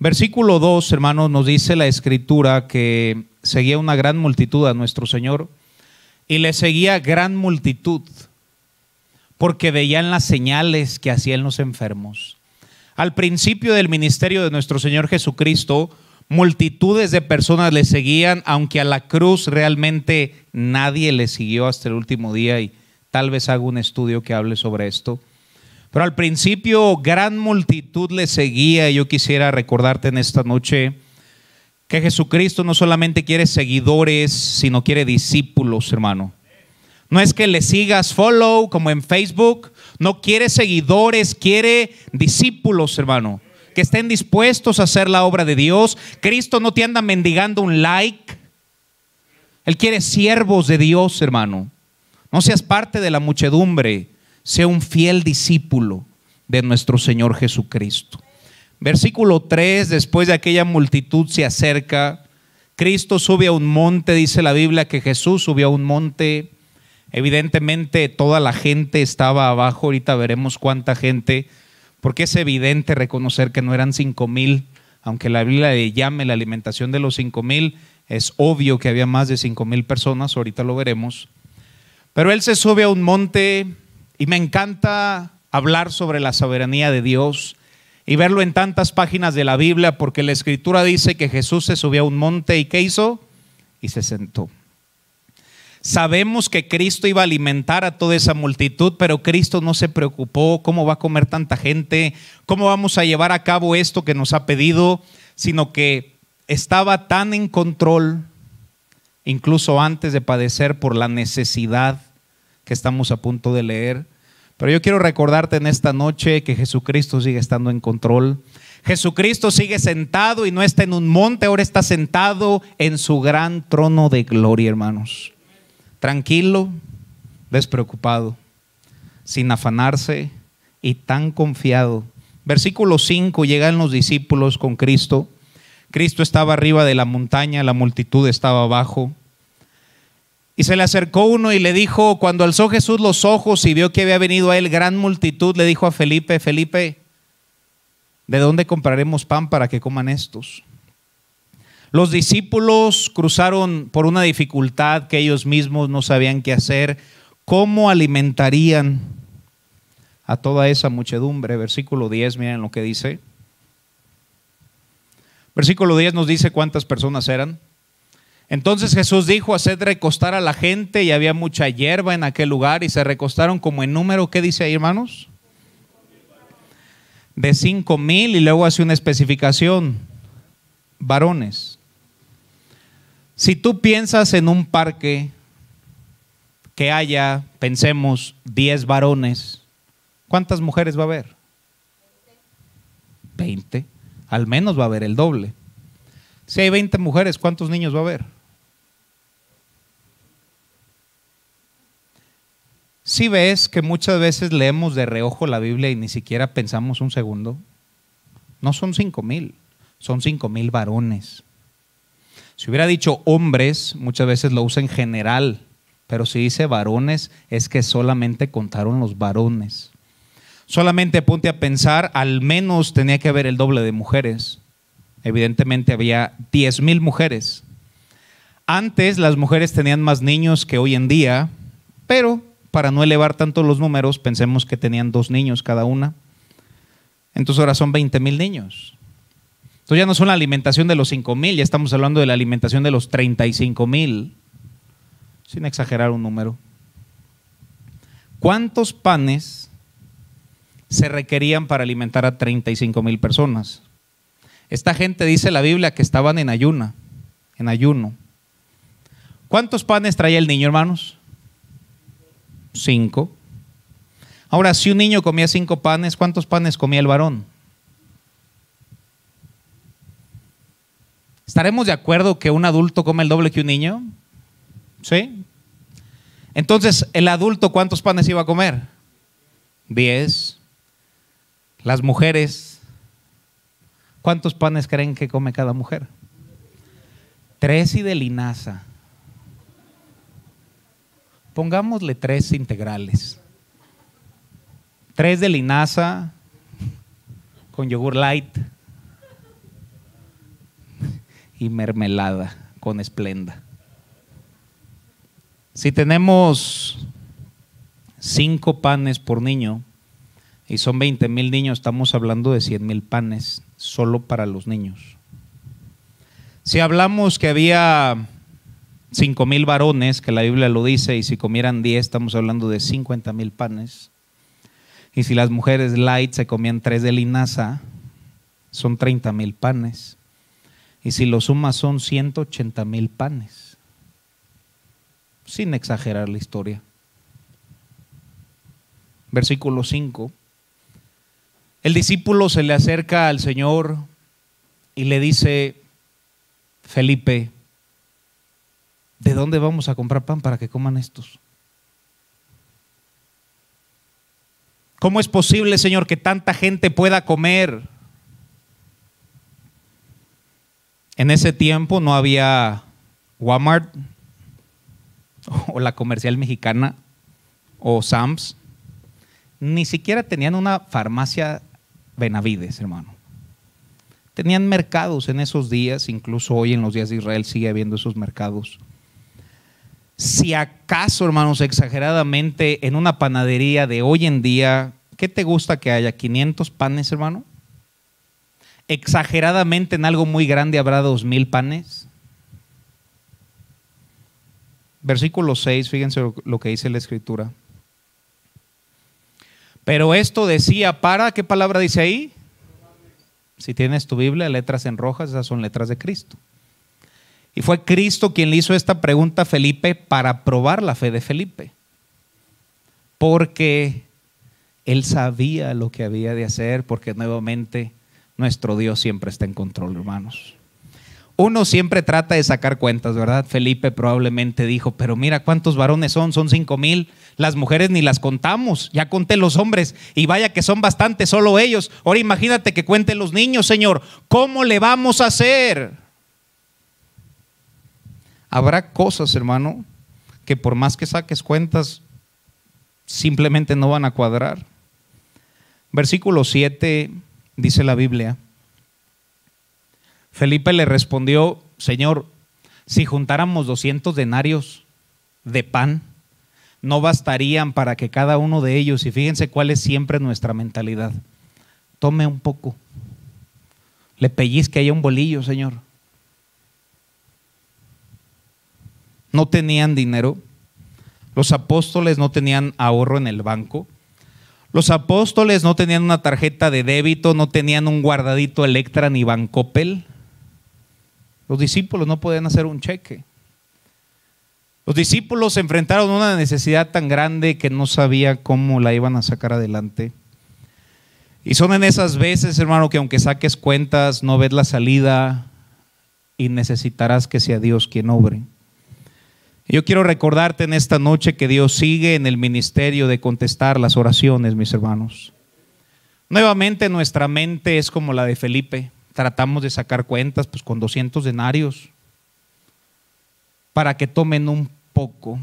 Versículo 2, hermanos, nos dice la escritura que seguía una gran multitud a nuestro Señor y le seguía gran multitud porque veían las señales que hacían los enfermos. Al principio del ministerio de nuestro Señor Jesucristo, multitudes de personas le seguían, aunque a la cruz realmente nadie le siguió hasta el último día y tal vez haga un estudio que hable sobre esto. Pero al principio gran multitud le seguía. Yo quisiera recordarte en esta noche que Jesucristo no solamente quiere seguidores, sino quiere discípulos, hermano. No es que le sigas follow como en Facebook, no quiere seguidores, quiere discípulos, hermano, que estén dispuestos a hacer la obra de Dios. Cristo no te anda mendigando un like. Él quiere siervos de Dios, hermano. No seas parte de la muchedumbre, sea un fiel discípulo de nuestro Señor Jesucristo. Versículo 3, después de aquella multitud se acerca, Cristo sube a un monte, dice la Biblia que Jesús subió a un monte, evidentemente toda la gente estaba abajo, ahorita veremos cuánta gente, porque es evidente reconocer que no eran cinco mil, aunque la Biblia le llame la alimentación de los cinco mil, es obvio que había más de cinco mil personas, ahorita lo veremos. Pero él se sube a un monte y me encanta hablar sobre la soberanía de Dios y verlo en tantas páginas de la Biblia, porque la escritura dice que Jesús se subió a un monte y ¿qué hizo? Y se sentó. Sabemos que Cristo iba a alimentar a toda esa multitud, pero Cristo no se preocupó cómo va a comer tanta gente, cómo vamos a llevar a cabo esto que nos ha pedido, sino que estaba tan en control, incluso antes de padecer por la necesidad que estamos a punto de leer, pero yo quiero recordarte en esta noche que Jesucristo sigue estando en control. Jesucristo sigue sentado y no está en un monte, ahora está sentado en su gran trono de gloria, hermanos. Tranquilo, despreocupado, sin afanarse y tan confiado. Versículo 5, llegan los discípulos con Cristo. Cristo estaba arriba de la montaña, la multitud estaba abajo. Y se le acercó uno y le dijo, cuando alzó Jesús los ojos y vio que había venido a él gran multitud, le dijo a Felipe, Felipe, ¿de dónde compraremos pan para que coman estos? Los discípulos cruzaron por una dificultad que ellos mismos no sabían qué hacer. ¿Cómo alimentarían a toda esa muchedumbre? Versículo 10, miren lo que dice. Versículo 10 nos dice cuántas personas eran. Entonces Jesús dijo, haced recostar a la gente y había mucha hierba en aquel lugar y se recostaron como en número, ¿qué dice ahí hermanos? De cinco mil y luego hace una especificación, varones. Si tú piensas en un parque que haya, pensemos, diez varones, ¿cuántas mujeres va a haber? Veinte. Al menos va a haber el doble. Si hay 20 mujeres, ¿cuántos niños va a haber? Si ves que muchas veces leemos de reojo la Biblia y ni siquiera pensamos un segundo, no son cinco mil, son cinco mil varones. Si hubiera dicho hombres, muchas veces lo usa en general, pero si dice varones, es que solamente contaron los varones. Solamente ponte a pensar, al menos tenía que haber el doble de mujeres. Evidentemente había diez mil mujeres. Antes las mujeres tenían más niños que hoy en día, pero para no elevar tanto los números, pensemos que tenían dos niños cada una. Entonces ahora son 20 mil niños. Entonces ya no son la alimentación de los 5 mil, ya estamos hablando de la alimentación de los 35 mil, sin exagerar un número. ¿Cuántos panes se requerían para alimentar a 35 mil personas? Esta gente dice la Biblia que estaban en ayuna, en ayuno. ¿Cuántos panes traía el niño, hermanos? Cinco. Ahora, si un niño comía cinco panes, ¿cuántos panes comía el varón? ¿Estaremos de acuerdo que un adulto come el doble que un niño? ¿Sí? Entonces, ¿el adulto cuántos panes iba a comer? Diez. Las mujeres, ¿cuántos panes creen que come cada mujer? Tres y de linaza. Pongámosle tres integrales. Tres de linaza con yogur light. y mermelada con esplenda. Si tenemos cinco panes por niño y son 20 mil niños, estamos hablando de 100 mil panes solo para los niños. Si hablamos que había cinco mil varones, que la Biblia lo dice, y si comieran 10, estamos hablando de 50 mil panes. Y si las mujeres light se comían tres de linaza, son 30 mil panes. Y si lo sumas son 180 mil panes. Sin exagerar la historia. Versículo 5. El discípulo se le acerca al Señor y le dice, Felipe, ¿de dónde vamos a comprar pan para que coman estos? ¿Cómo es posible, Señor, que tanta gente pueda comer? En ese tiempo no había Walmart o la comercial mexicana o Sams. Ni siquiera tenían una farmacia Benavides, hermano. Tenían mercados en esos días, incluso hoy en los días de Israel sigue habiendo esos mercados. Si acaso, hermanos, exageradamente en una panadería de hoy en día, ¿qué te gusta que haya? ¿500 panes, hermano? Exageradamente en algo muy grande habrá dos mil panes. Versículo 6, fíjense lo que dice la escritura. Pero esto decía para, ¿qué palabra dice ahí? Si tienes tu Biblia, letras en rojas, esas son letras de Cristo. Y fue Cristo quien le hizo esta pregunta a Felipe para probar la fe de Felipe. Porque él sabía lo que había de hacer, porque nuevamente nuestro Dios siempre está en control, hermanos. Uno siempre trata de sacar cuentas, ¿verdad? Felipe probablemente dijo, pero mira cuántos varones son, son cinco mil, las mujeres ni las contamos, ya conté los hombres y vaya que son bastantes, solo ellos. Ahora imagínate que cuente los niños, Señor, ¿cómo le vamos a hacer? Habrá cosas, hermano, que por más que saques cuentas, simplemente no van a cuadrar. Versículo 7 dice la Biblia. Felipe le respondió, Señor, si juntáramos 200 denarios de pan, no bastarían para que cada uno de ellos, y fíjense cuál es siempre nuestra mentalidad, tome un poco, le pellizque haya un bolillo, Señor. No tenían dinero, los apóstoles no tenían ahorro en el banco, los apóstoles no tenían una tarjeta de débito, no tenían un guardadito Electra ni Bancopel. Los discípulos no podían hacer un cheque. Los discípulos se enfrentaron a una necesidad tan grande que no sabía cómo la iban a sacar adelante. Y son en esas veces, hermano, que aunque saques cuentas, no ves la salida y necesitarás que sea Dios quien obre. Yo quiero recordarte en esta noche que Dios sigue en el ministerio de contestar las oraciones, mis hermanos. Nuevamente nuestra mente es como la de Felipe. Tratamos de sacar cuentas pues con 200 denarios para que tomen un poco.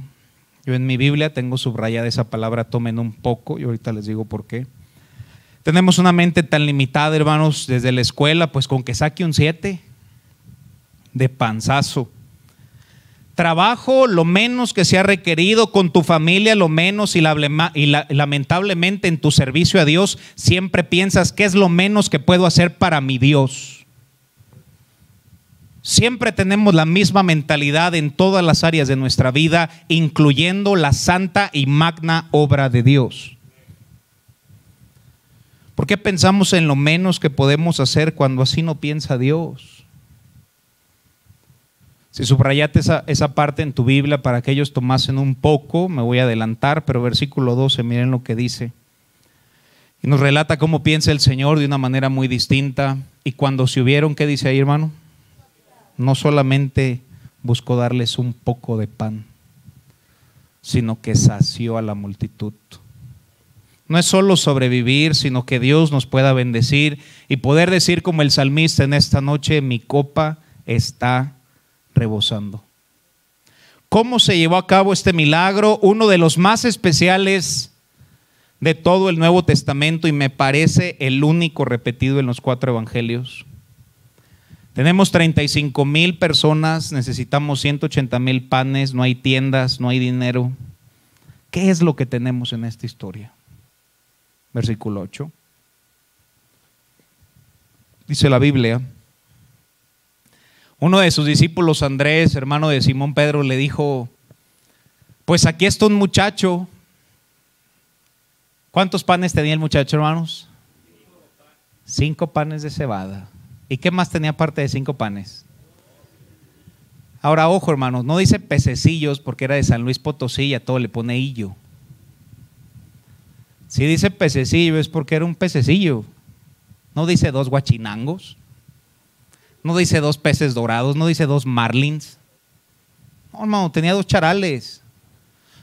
Yo en mi Biblia tengo subrayada esa palabra tomen un poco y ahorita les digo por qué. Tenemos una mente tan limitada, hermanos, desde la escuela, pues con que saque un 7 de panzazo trabajo lo menos que se ha requerido, con tu familia lo menos y, lamentablemente en tu servicio a Dios siempre piensas qué es lo menos que puedo hacer para mi Dios. Siempre tenemos la misma mentalidad en todas las áreas de nuestra vida, incluyendo la santa y magna obra de Dios. ¿Por qué pensamos en lo menos que podemos hacer cuando así no piensa Dios? Si subrayate esa, esa, parte en tu Biblia para que ellos tomasen un poco, me voy a adelantar, pero versículo 12, miren lo que dice. Y nos relata cómo piensa el Señor de una manera muy distinta. Y cuando se hubieron, ¿qué dice ahí, hermano? No solamente buscó darles un poco de pan, sino que sació a la multitud. No es solo sobrevivir, sino que Dios nos pueda bendecir y poder decir como el salmista en esta noche, mi copa está rebosando. ¿Cómo se llevó a cabo este milagro? Uno de los más especiales de todo el Nuevo Testamento y me parece el único repetido en los cuatro evangelios. Tenemos 35 mil personas, necesitamos 180 mil panes, no hay tiendas, no hay dinero. ¿Qué es lo que tenemos en esta historia? Versículo 8. Dice la Biblia, uno de sus discípulos, Andrés, hermano de Simón Pedro, le dijo, pues aquí está un muchacho. ¿Cuántos panes tenía el muchacho, hermanos? Cinco panes de cebada. ¿Y qué más tenía aparte de cinco panes? Ahora, ojo, hermanos, no dice pececillos porque era de San Luis Potosí y a todo le pone hillo. Si dice pececillo es porque era un pececillo. No dice dos guachinangos. No dice dos peces dorados. No dice dos marlins. No, hermano, tenía dos charales.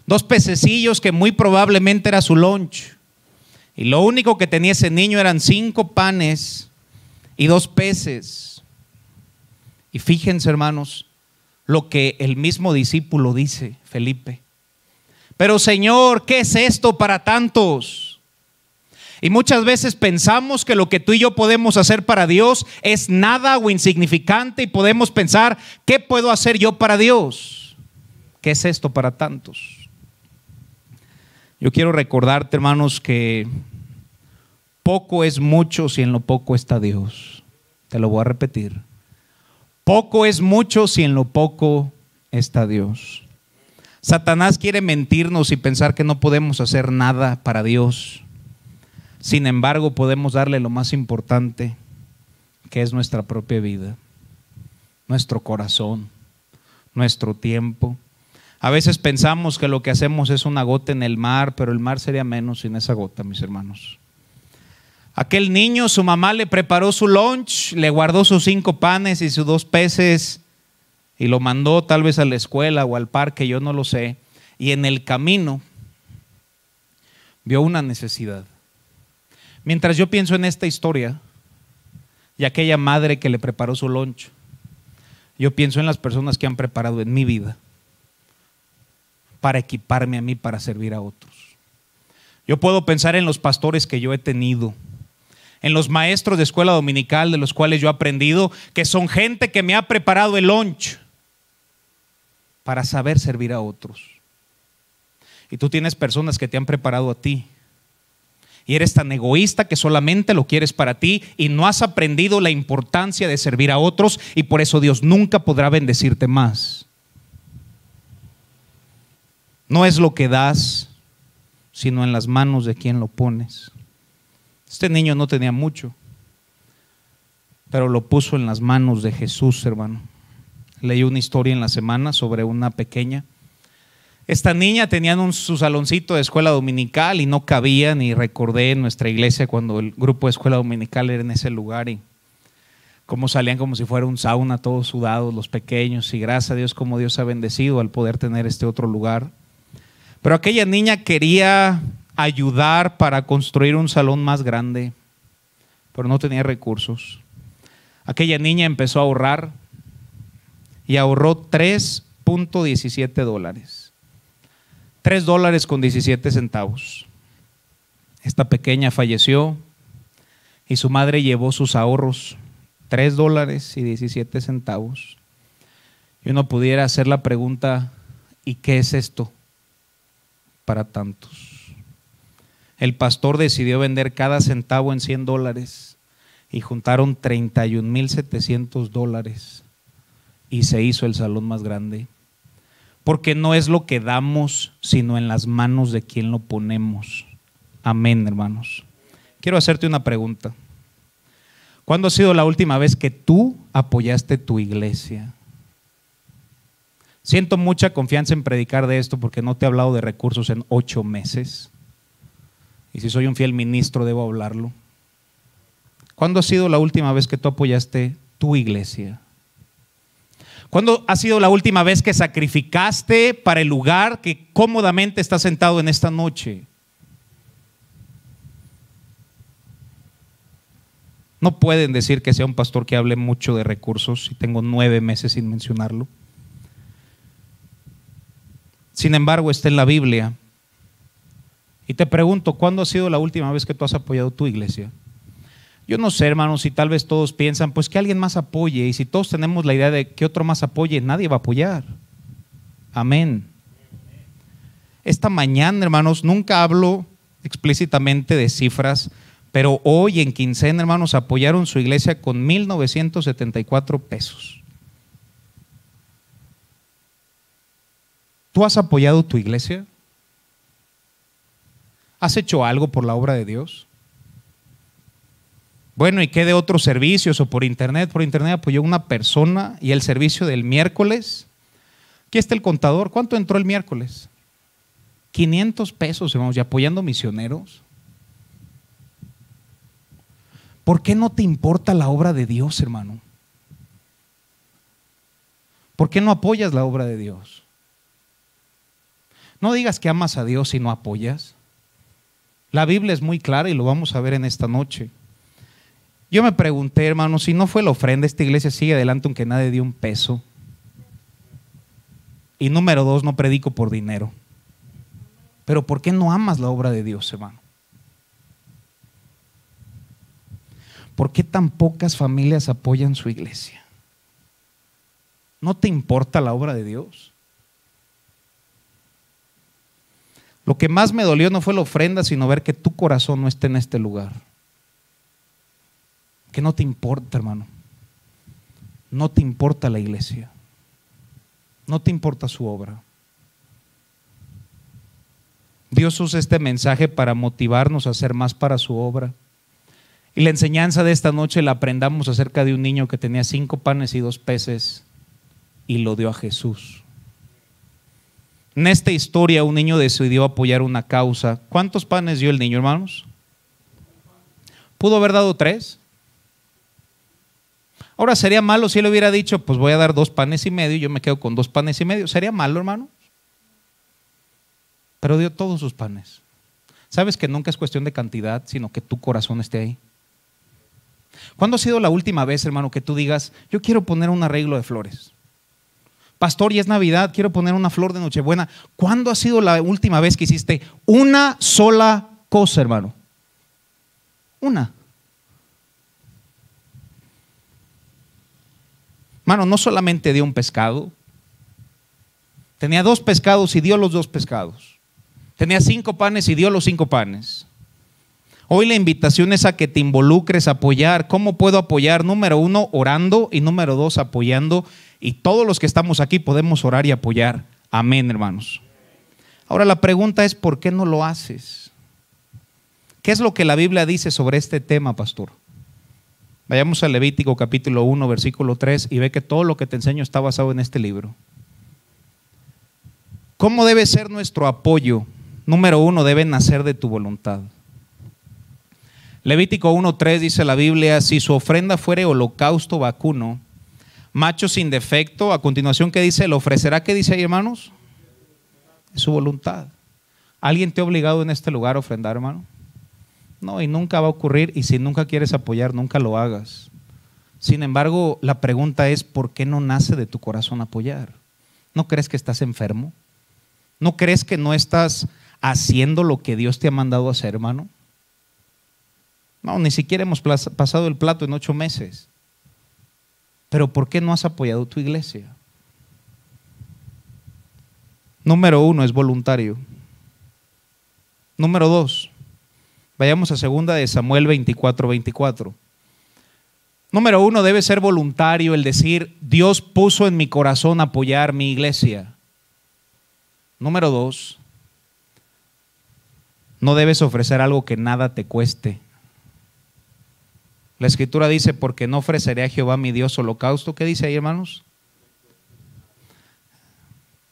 Dos pececillos que muy probablemente era su lunch. Y lo único que tenía ese niño eran cinco panes y dos peces. Y fíjense, hermanos, lo que el mismo discípulo dice, Felipe. Pero Señor, ¿qué es esto para tantos? Y muchas veces pensamos que lo que tú y yo podemos hacer para Dios es nada o insignificante y podemos pensar, ¿qué puedo hacer yo para Dios? ¿Qué es esto para tantos? Yo quiero recordarte, hermanos, que poco es mucho si en lo poco está Dios. Te lo voy a repetir. Poco es mucho si en lo poco está Dios. Satanás quiere mentirnos y pensar que no podemos hacer nada para Dios. Sin embargo, podemos darle lo más importante, que es nuestra propia vida, nuestro corazón, nuestro tiempo. A veces pensamos que lo que hacemos es una gota en el mar, pero el mar sería menos sin esa gota, mis hermanos. Aquel niño, su mamá le preparó su lunch, le guardó sus cinco panes y sus dos peces y lo mandó tal vez a la escuela o al parque, yo no lo sé. Y en el camino vio una necesidad. Mientras yo pienso en esta historia y aquella madre que le preparó su lunch, yo pienso en las personas que han preparado en mi vida para equiparme a mí para servir a otros. Yo puedo pensar en los pastores que yo he tenido en los maestros de escuela dominical de los cuales yo he aprendido, que son gente que me ha preparado el lunch para saber servir a otros. Y tú tienes personas que te han preparado a ti. Y eres tan egoísta que solamente lo quieres para ti y no has aprendido la importancia de servir a otros y por eso Dios nunca podrá bendecirte más. No es lo que das, sino en las manos de quien lo pones. Este niño no tenía mucho, pero lo puso en las manos de Jesús, hermano. Leí una historia en la semana sobre una pequeña. Esta niña tenía su saloncito de escuela dominical y no cabía, ni recordé en nuestra iglesia cuando el grupo de escuela dominical era en ese lugar y cómo salían como si fuera un sauna, todos sudados, los pequeños, y gracias a Dios como Dios ha bendecido al poder tener este otro lugar. Pero aquella niña quería ayudar para construir un salón más grande, pero no tenía recursos. Aquella niña empezó a ahorrar y ahorró 3.17 dólares. 3 dólares con 17 centavos. Esta pequeña falleció y su madre llevó sus ahorros, 3 dólares y 17 centavos. Y uno pudiera hacer la pregunta, ¿y qué es esto para tantos? el pastor decidió vender cada centavo en 100 dólares y juntaron 31.700 dólares y se hizo el salón más grande. Porque no es lo que damos, sino en las manos de quien lo ponemos. Amén, hermanos. Quiero hacerte una pregunta. ¿Cuándo ha sido la última vez que tú apoyaste tu iglesia? Siento mucha confianza en predicar de esto porque no te he hablado de recursos en ocho meses. Y si soy un fiel ministro, debo hablarlo. ¿Cuándo ha sido la última vez que tú apoyaste tu iglesia? ¿Cuándo ha sido la última vez que sacrificaste para el lugar que cómodamente está sentado en esta noche? No pueden decir que sea un pastor que hable mucho de recursos y tengo nueve meses sin mencionarlo. Sin embargo, está en la Biblia y te pregunto, ¿cuándo ha sido la última vez que tú has apoyado tu iglesia? Yo no sé, hermanos, si tal vez todos piensan, pues que alguien más apoye. Y si todos tenemos la idea de que otro más apoye, nadie va a apoyar. Amén. Esta mañana, hermanos, nunca hablo explícitamente de cifras, pero hoy en quincena, hermanos, apoyaron su iglesia con 1.974 pesos. ¿Tú has apoyado tu iglesia? ¿Has hecho algo por la obra de Dios? Bueno, ¿y qué de otros servicios o por internet? Por internet apoyó una persona y el servicio del miércoles. Aquí está el contador. ¿Cuánto entró el miércoles? 500 pesos, hermanos, y apoyando misioneros. ¿Por qué no te importa la obra de Dios, hermano? ¿Por qué no apoyas la obra de Dios? No digas que amas a Dios si no apoyas. La Biblia es muy clara y lo vamos a ver en esta noche. Yo me pregunté, hermano, si no fue la ofrenda, esta iglesia sigue adelante aunque nadie dio un peso. Y número dos, no predico por dinero. Pero ¿por qué no amas la obra de Dios, hermano? ¿Por qué tan pocas familias apoyan su iglesia? ¿No te importa la obra de Dios? Lo que más me dolió no fue la ofrenda, sino ver que tu corazón no esté en este lugar. Que no te importa, hermano. No te importa la iglesia. No te importa su obra. Dios usa este mensaje para motivarnos a hacer más para su obra. Y la enseñanza de esta noche la aprendamos acerca de un niño que tenía cinco panes y dos peces y lo dio a Jesús. En esta historia un niño decidió apoyar una causa. ¿Cuántos panes dio el niño, hermanos? ¿Pudo haber dado tres? Ahora sería malo si él hubiera dicho, pues voy a dar dos panes y medio y yo me quedo con dos panes y medio. ¿Sería malo, hermano? Pero dio todos sus panes. ¿Sabes que nunca es cuestión de cantidad, sino que tu corazón esté ahí? ¿Cuándo ha sido la última vez, hermano, que tú digas, yo quiero poner un arreglo de flores? Pastor, y es Navidad, quiero poner una flor de Nochebuena. ¿Cuándo ha sido la última vez que hiciste una sola cosa, hermano? Una. Hermano, no solamente dio un pescado, tenía dos pescados y dio los dos pescados. Tenía cinco panes y dio los cinco panes. Hoy la invitación es a que te involucres apoyar. ¿Cómo puedo apoyar? Número uno, orando y número dos, apoyando y todos los que estamos aquí podemos orar y apoyar. Amén, hermanos. Ahora la pregunta es, ¿por qué no lo haces? ¿Qué es lo que la Biblia dice sobre este tema, pastor? Vayamos a Levítico capítulo 1, versículo 3 y ve que todo lo que te enseño está basado en este libro. ¿Cómo debe ser nuestro apoyo? Número uno, debe nacer de tu voluntad. Levítico 1.3 dice la Biblia, si su ofrenda fuere holocausto vacuno, macho sin defecto. A continuación, ¿qué dice? ¿Lo ofrecerá? ¿Qué dice ahí, hermanos? Es su voluntad. ¿Alguien te ha obligado en este lugar a ofrendar, hermano? No, y nunca va a ocurrir. Y si nunca quieres apoyar, nunca lo hagas. Sin embargo, la pregunta es, ¿por qué no nace de tu corazón apoyar? ¿No crees que estás enfermo? ¿No crees que no estás haciendo lo que Dios te ha mandado hacer, hermano? No, ni siquiera hemos pasado el plato en ocho meses. Pero ¿por qué no has apoyado tu iglesia? Número uno es voluntario. Número dos, vayamos a segunda de Samuel 24, 24. Número uno debe ser voluntario el decir, Dios puso en mi corazón apoyar mi iglesia. Número dos, no debes ofrecer algo que nada te cueste. La escritura dice, porque no ofreceré a Jehová mi Dios holocausto. ¿Qué dice ahí, hermanos?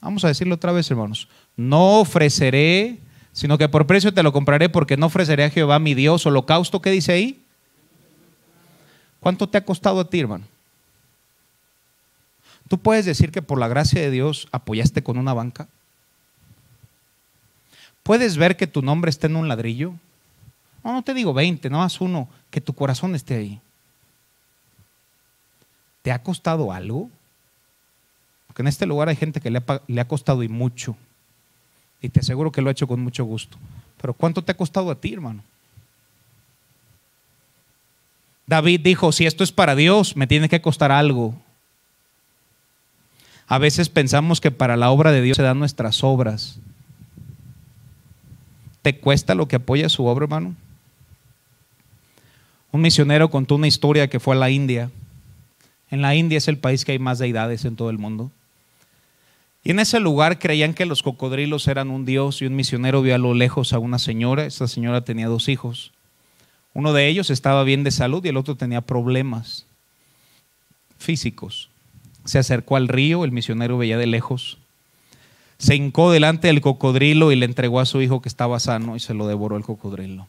Vamos a decirlo otra vez, hermanos. No ofreceré, sino que por precio te lo compraré porque no ofreceré a Jehová mi Dios holocausto. ¿Qué dice ahí? ¿Cuánto te ha costado a ti, hermano? Tú puedes decir que por la gracia de Dios apoyaste con una banca. Puedes ver que tu nombre está en un ladrillo. No, no te digo 20, no más uno, que tu corazón esté ahí. ¿Te ha costado algo? Porque en este lugar hay gente que le ha, le ha costado y mucho. Y te aseguro que lo ha hecho con mucho gusto. Pero ¿cuánto te ha costado a ti, hermano? David dijo, si esto es para Dios, me tiene que costar algo. A veces pensamos que para la obra de Dios se dan nuestras obras. ¿Te cuesta lo que apoya su obra, hermano? Un misionero contó una historia que fue a la India. En la India es el país que hay más deidades en todo el mundo. Y en ese lugar creían que los cocodrilos eran un dios y un misionero vio a lo lejos a una señora. Esa señora tenía dos hijos. Uno de ellos estaba bien de salud y el otro tenía problemas físicos. Se acercó al río, el misionero veía de lejos. Se hincó delante del cocodrilo y le entregó a su hijo que estaba sano y se lo devoró el cocodrilo.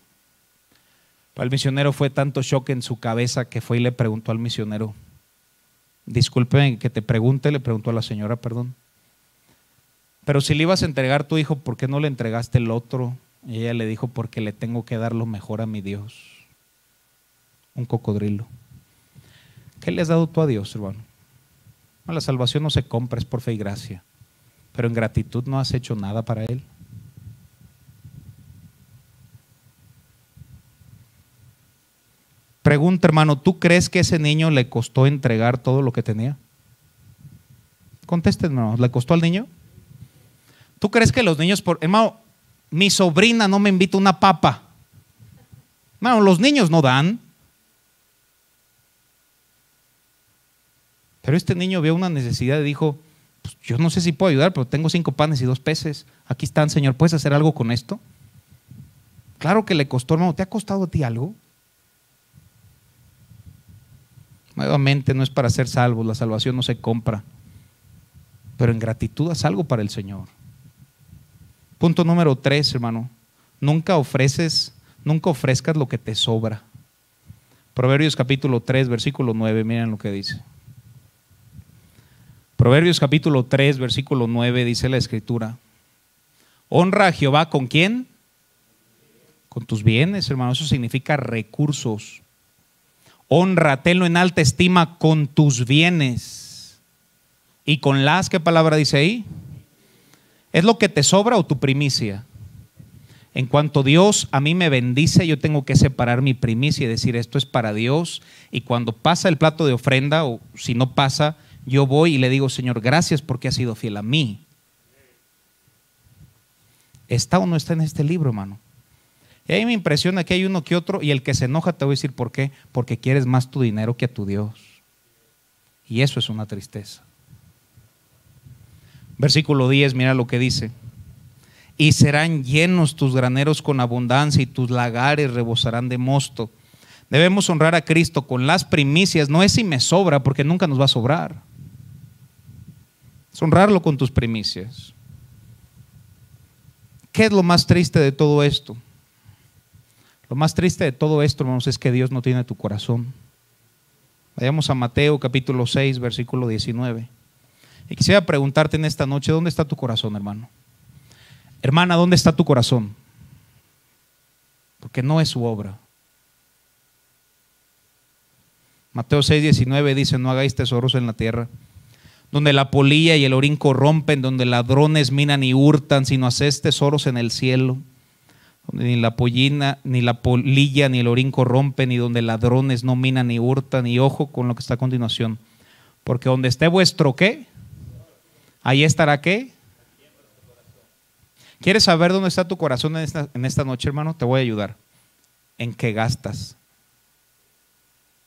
Para el misionero fue tanto shock en su cabeza que fue y le preguntó al misionero, disculpe que te pregunte, le preguntó a la señora, perdón, pero si le ibas a entregar tu hijo, ¿por qué no le entregaste el otro? Y ella le dijo, porque le tengo que dar lo mejor a mi Dios. Un cocodrilo. ¿Qué le has dado tú a Dios, hermano? la salvación no se compra, es por fe y gracia. Pero en gratitud no has hecho nada para Él. Pregunta, hermano, ¿tú crees que ese niño le costó entregar todo lo que tenía? Contéstenos, ¿le costó al niño? ¿Tú crees que los niños, por, hermano, mi sobrina no me invita una papa? Hermano, los niños no dan. Pero este niño vio una necesidad y dijo, pues, yo no sé si puedo ayudar, pero tengo cinco panes y dos peces. Aquí están, Señor, ¿puedes hacer algo con esto? Claro que le costó, hermano. ¿Te ha costado a ti algo? Nuevamente no es para ser salvos, la salvación no se compra. Pero en gratitud haz algo para el Señor. Punto número tres, hermano. Nunca ofreces, nunca ofrezcas lo que te sobra. Proverbios capítulo 3, versículo 9, miren lo que dice. Proverbios capítulo 3, versículo 9 dice la escritura. Honra a Jehová con quién? Con tus bienes, hermano. Eso significa recursos. Honra, tenlo en alta estima con tus bienes. ¿Y con las qué palabra dice ahí? ¿Es lo que te sobra o tu primicia? En cuanto Dios a mí me bendice, yo tengo que separar mi primicia y decir esto es para Dios. Y cuando pasa el plato de ofrenda, o si no pasa, yo voy y le digo, Señor, gracias porque has sido fiel a mí. ¿Está o no está en este libro, hermano? Y ahí me impresiona que hay uno que otro y el que se enoja te voy a decir por qué. Porque quieres más tu dinero que a tu Dios. Y eso es una tristeza. Versículo 10, mira lo que dice. Y serán llenos tus graneros con abundancia y tus lagares rebosarán de mosto. Debemos honrar a Cristo con las primicias. No es si me sobra, porque nunca nos va a sobrar honrarlo con tus primicias. ¿Qué es lo más triste de todo esto? Lo más triste de todo esto, hermanos, es que Dios no tiene tu corazón. Vayamos a Mateo capítulo 6, versículo 19. Y quisiera preguntarte en esta noche, ¿dónde está tu corazón, hermano? Hermana, ¿dónde está tu corazón? Porque no es su obra. Mateo 6, 19 dice, no hagáis tesoros en la tierra donde la polilla y el orín corrompen, donde ladrones minan y hurtan, sino haces tesoros en el cielo, donde ni la pollina, ni la polilla, ni el orín corrompen, y donde ladrones no minan ni hurtan, y ojo con lo que está a continuación, porque donde esté vuestro qué, ahí estará qué. ¿Quieres saber dónde está tu corazón en esta, en esta noche, hermano? Te voy a ayudar. ¿En qué gastas?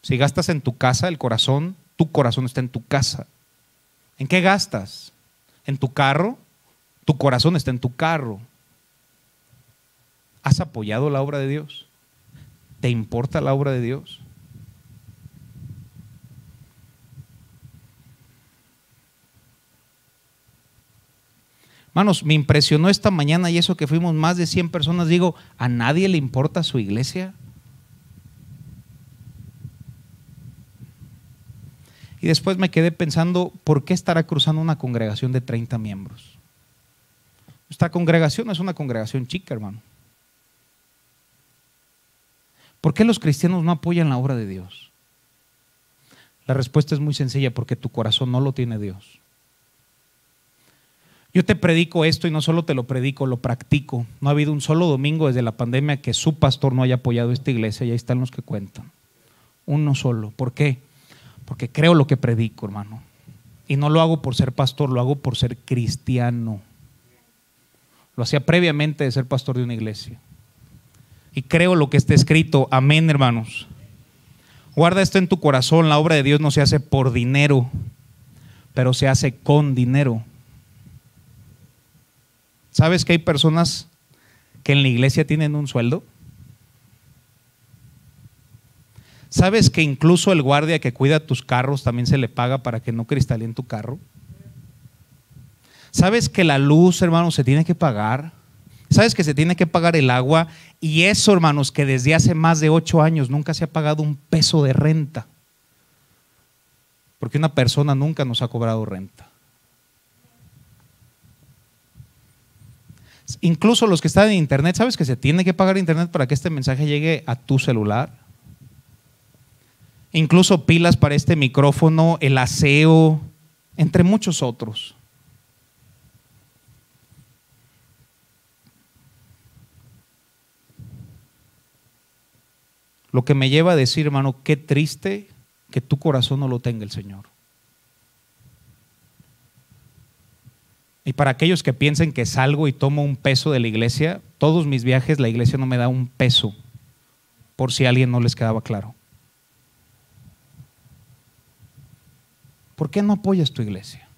Si gastas en tu casa, el corazón, tu corazón está en tu casa. ¿En qué gastas? ¿En tu carro? Tu corazón está en tu carro. ¿Has apoyado la obra de Dios? ¿Te importa la obra de Dios? Hermanos, me impresionó esta mañana y eso que fuimos más de 100 personas. Digo, ¿a nadie le importa su iglesia? Y después me quedé pensando, ¿por qué estará cruzando una congregación de 30 miembros? Esta congregación es una congregación chica, hermano. ¿Por qué los cristianos no apoyan la obra de Dios? La respuesta es muy sencilla, porque tu corazón no lo tiene Dios. Yo te predico esto y no solo te lo predico, lo practico. No ha habido un solo domingo desde la pandemia que su pastor no haya apoyado esta iglesia y ahí están los que cuentan. uno solo. ¿Por qué? Porque creo lo que predico, hermano. Y no lo hago por ser pastor, lo hago por ser cristiano. Lo hacía previamente de ser pastor de una iglesia. Y creo lo que está escrito. Amén, hermanos. Guarda esto en tu corazón. La obra de Dios no se hace por dinero, pero se hace con dinero. ¿Sabes que hay personas que en la iglesia tienen un sueldo? ¿Sabes que incluso el guardia que cuida tus carros también se le paga para que no cristaleen tu carro? ¿Sabes que la luz, hermanos, se tiene que pagar? ¿Sabes que se tiene que pagar el agua? Y eso, hermanos, que desde hace más de ocho años nunca se ha pagado un peso de renta. Porque una persona nunca nos ha cobrado renta. Incluso los que están en internet, ¿sabes que se tiene que pagar internet para que este mensaje llegue a tu celular? incluso pilas para este micrófono, el aseo, entre muchos otros. Lo que me lleva a decir, hermano, qué triste que tu corazón no lo tenga el Señor. Y para aquellos que piensen que salgo y tomo un peso de la iglesia, todos mis viajes la iglesia no me da un peso, por si a alguien no les quedaba claro. ¿Por qué no apoyas tu iglesia?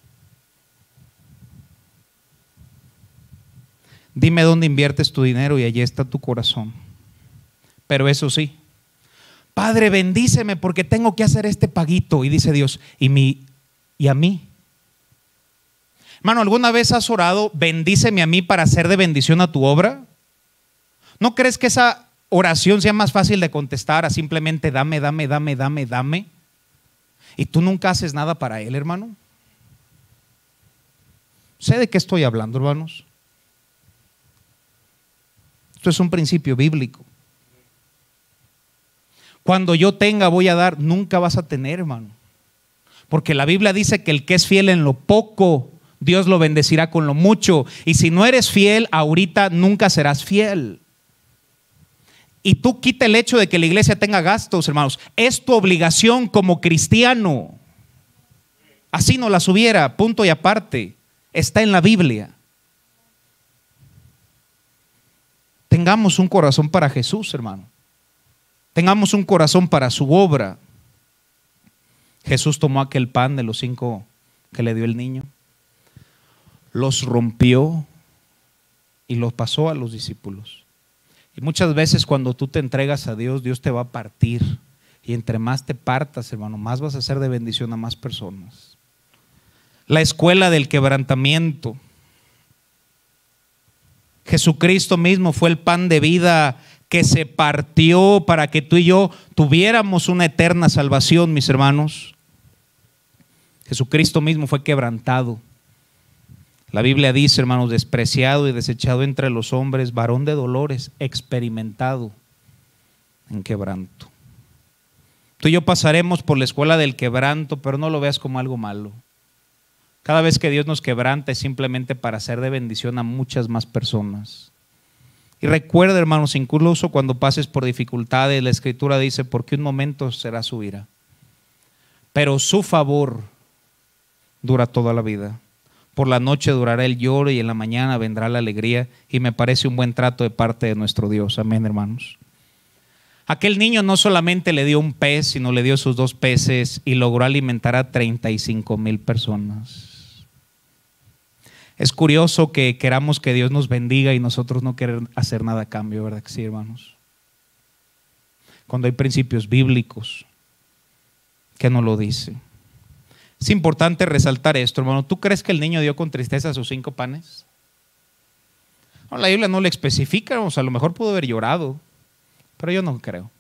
Dime dónde inviertes tu dinero y allí está tu corazón. Pero eso sí, Padre, bendíceme porque tengo que hacer este paguito. Y dice Dios, ¿y, mi, y a mí? Hermano, ¿alguna vez has orado, bendíceme a mí para hacer de bendición a tu obra? ¿No crees que esa oración sea más fácil de contestar a simplemente dame, dame, dame, dame, dame? y tú nunca haces nada para Él, hermano. ¿Sé de qué estoy hablando, hermanos? Esto es un principio bíblico. Cuando yo tenga, voy a dar, nunca vas a tener, hermano. Porque la Biblia dice que el que es fiel en lo poco, Dios lo bendecirá con lo mucho. Y si no eres fiel, ahorita nunca serás fiel. Y tú quita el hecho de que la iglesia tenga gastos, hermanos. Es tu obligación como cristiano. Así no las hubiera, punto y aparte. Está en la Biblia. Tengamos un corazón para Jesús, hermano. Tengamos un corazón para su obra. Jesús tomó aquel pan de los cinco que le dio el niño, los rompió y los pasó a los discípulos. Y muchas veces cuando tú te entregas a Dios, Dios te va a partir. Y entre más te partas, hermano, más vas a ser de bendición a más personas. La escuela del quebrantamiento. Jesucristo mismo fue el pan de vida que se partió para que tú y yo tuviéramos una eterna salvación, mis hermanos. Jesucristo mismo fue quebrantado. La Biblia dice, hermanos, despreciado y desechado entre los hombres, varón de dolores, experimentado en quebranto. Tú y yo pasaremos por la escuela del quebranto, pero no lo veas como algo malo. Cada vez que Dios nos quebranta es simplemente para hacer de bendición a muchas más personas. Y recuerda, hermanos, incluso cuando pases por dificultades, la Escritura dice, porque un momento será su ira, pero su favor dura toda la vida. Por la noche durará el lloro y en la mañana vendrá la alegría. Y me parece un buen trato de parte de nuestro Dios. Amén, hermanos. Aquel niño no solamente le dio un pez, sino le dio sus dos peces y logró alimentar a 35 mil personas. Es curioso que queramos que Dios nos bendiga y nosotros no querer hacer nada a cambio, ¿verdad que sí, hermanos? Cuando hay principios bíblicos que no lo dicen. Es importante resaltar esto, hermano. ¿Tú crees que el niño dio con tristeza sus cinco panes? La Biblia no le especifica, o sea, a lo mejor pudo haber llorado, pero yo no creo.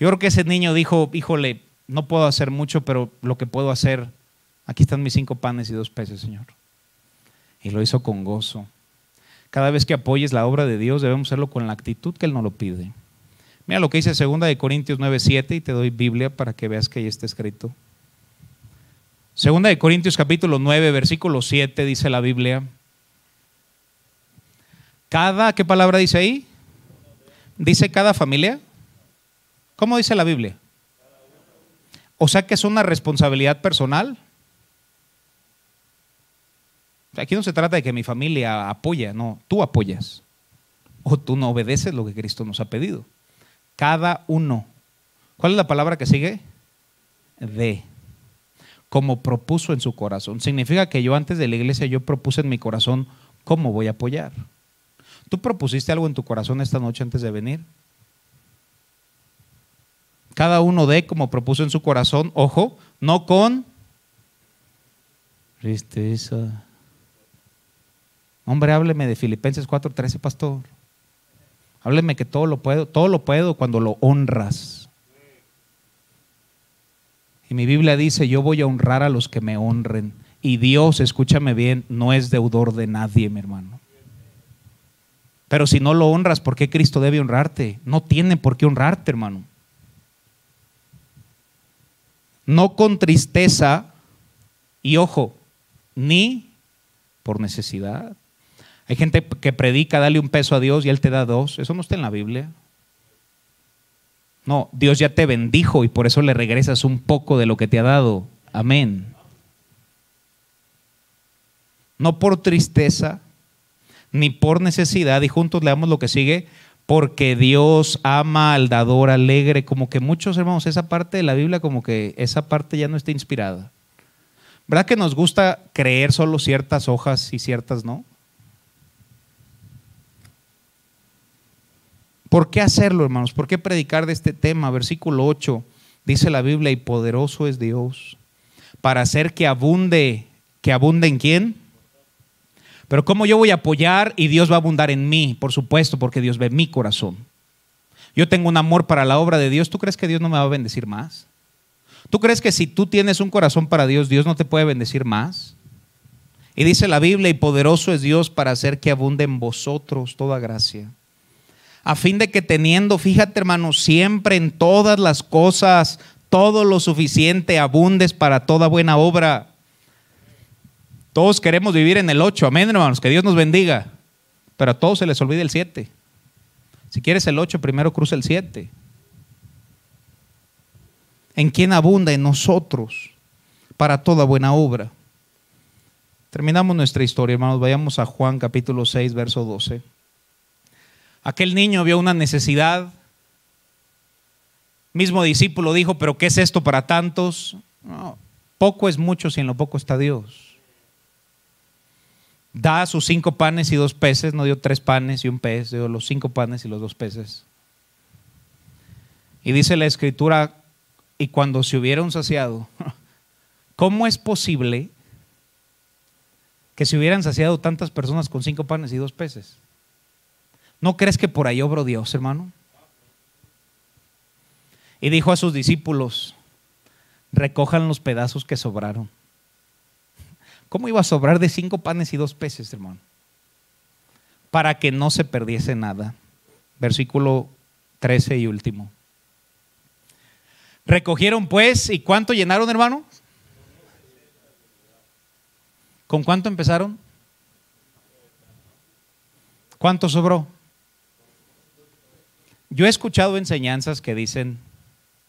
Yo creo que ese niño dijo, híjole, no puedo hacer mucho, pero lo que puedo hacer, aquí están mis cinco panes y dos peces, Señor. Y lo hizo con gozo. Cada vez que apoyes la obra de Dios, debemos hacerlo con la actitud que Él nos lo pide. Mira lo que dice 2 de Corintios 9:7 y te doy Biblia para que veas que ahí está escrito. Segunda de Corintios capítulo 9, versículo 7 dice la Biblia. Cada, ¿qué palabra dice ahí? Dice cada familia. ¿Cómo dice la Biblia? O sea que es una responsabilidad personal. Aquí no se trata de que mi familia apoya, no, tú apoyas. O tú no obedeces lo que Cristo nos ha pedido. Cada uno. ¿Cuál es la palabra que sigue? De. Como propuso en su corazón. Significa que yo antes de la iglesia yo propuse en mi corazón cómo voy a apoyar. ¿Tú propusiste algo en tu corazón esta noche antes de venir? Cada uno de como propuso en su corazón, ojo, no con tristeza. Hombre, hábleme de Filipenses 4:13, pastor. Hábleme que todo lo puedo, todo lo puedo cuando lo honras. Mi Biblia dice, yo voy a honrar a los que me honren. Y Dios, escúchame bien, no es deudor de nadie, mi hermano. Pero si no lo honras, ¿por qué Cristo debe honrarte? No tiene por qué honrarte, hermano no con tristeza y ojo, ni por necesidad. Hay gente que predica, dale un peso a Dios y Él te da dos. Eso no está en la Biblia. No, Dios ya te bendijo y por eso le regresas un poco de lo que te ha dado. Amén. No por tristeza, ni por necesidad. Y juntos leamos lo que sigue porque Dios ama al dador alegre, como que muchos hermanos, esa parte de la Biblia, como que esa parte ya no está inspirada. ¿Verdad que nos gusta creer solo ciertas hojas y ciertas no? ¿Por qué hacerlo, hermanos? ¿Por qué predicar de este tema? Versículo 8, dice la Biblia, y poderoso es Dios para hacer que abunde, que abunde en quién? Pero ¿cómo yo voy a apoyar y Dios va a abundar en mí? Por supuesto, porque Dios ve mi corazón. Yo tengo un amor para la obra de Dios. ¿Tú crees que Dios no me va a bendecir más? ¿Tú crees que si tú tienes un corazón para Dios, Dios no te puede bendecir más? Y dice la Biblia, y poderoso es Dios para hacer que abunde en vosotros toda gracia. A fin de que teniendo, fíjate hermano, siempre en todas las cosas, todo lo suficiente, abundes para toda buena obra todos queremos vivir en el 8, amén hermanos, que Dios nos bendiga. Pero a todos se les olvida el 7. Si quieres el 8, primero cruza el 7. ¿En quién abunda? En nosotros, para toda buena obra. Terminamos nuestra historia, hermanos. Vayamos a Juan capítulo 6, verso 12. Aquel niño vio una necesidad. Mismo discípulo dijo, pero ¿qué es esto para tantos? poco es mucho si en lo poco está Dios da sus cinco panes y dos peces, no dio tres panes y un pez, dio los cinco panes y los dos peces. Y dice la escritura, y cuando se hubieron saciado, ¿cómo es posible que se hubieran saciado tantas personas con cinco panes y dos peces? ¿No crees que por ahí obró Dios, hermano? Y dijo a sus discípulos, recojan los pedazos que sobraron ¿Cómo iba a sobrar de cinco panes y dos peces, hermano? Para que no se perdiese nada. Versículo 13 y último. Recogieron pues, ¿y cuánto llenaron, hermano? ¿Con cuánto empezaron? ¿Cuánto sobró? Yo he escuchado enseñanzas que dicen,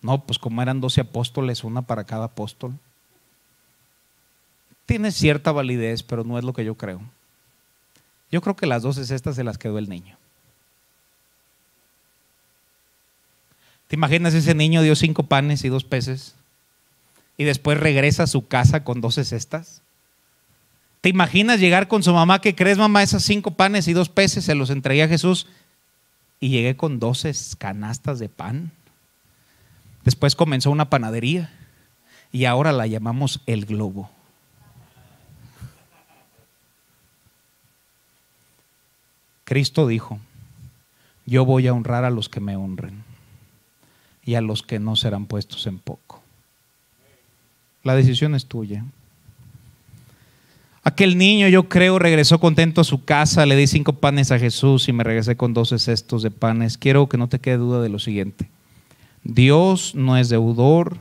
no, pues como eran doce apóstoles, una para cada apóstol tiene cierta validez, pero no es lo que yo creo. Yo creo que las dos es estas se las quedó el niño. ¿Te imaginas ese niño dio cinco panes y dos peces y después regresa a su casa con doce cestas? ¿Te imaginas llegar con su mamá que crees, mamá, esas cinco panes y dos peces se los entregué a Jesús y llegué con doce canastas de pan? Después comenzó una panadería y ahora la llamamos el globo. Cristo dijo, yo voy a honrar a los que me honren y a los que no serán puestos en poco. La decisión es tuya. Aquel niño, yo creo, regresó contento a su casa, le di cinco panes a Jesús y me regresé con doce cestos de panes. Quiero que no te quede duda de lo siguiente. Dios no es deudor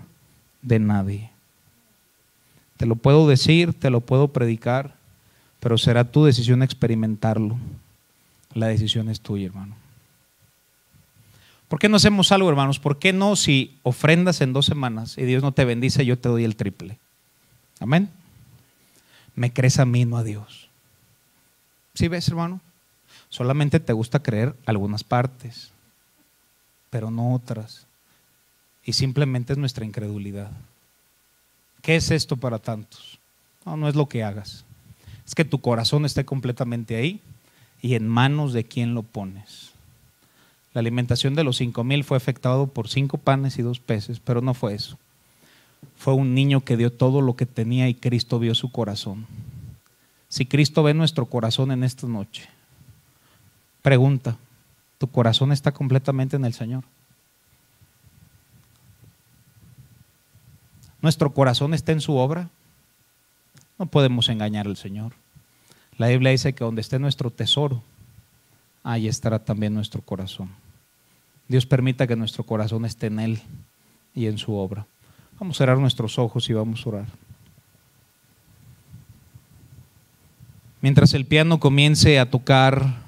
de nadie. Te lo puedo decir, te lo puedo predicar, pero será tu decisión experimentarlo. La decisión es tuya, hermano. ¿Por qué no hacemos algo, hermanos? ¿Por qué no si ofrendas en dos semanas y Dios no te bendice, yo te doy el triple? Amén. Me crees a mí, no a Dios. ¿Sí ves, hermano? Solamente te gusta creer algunas partes, pero no otras. Y simplemente es nuestra incredulidad. ¿Qué es esto para tantos? No, no es lo que hagas. Es que tu corazón esté completamente ahí y en manos de quien lo pones. La alimentación de los cinco mil fue afectado por cinco panes y dos peces, pero no fue eso. Fue un niño que dio todo lo que tenía y Cristo vio su corazón. Si Cristo ve nuestro corazón en esta noche, pregunta, ¿tu corazón está completamente en el Señor? ¿Nuestro corazón está en su obra? No podemos engañar al Señor. La Biblia dice que donde esté nuestro tesoro, ahí estará también nuestro corazón. Dios permita que nuestro corazón esté en Él y en su obra. Vamos a cerrar nuestros ojos y vamos a orar. Mientras el piano comience a tocar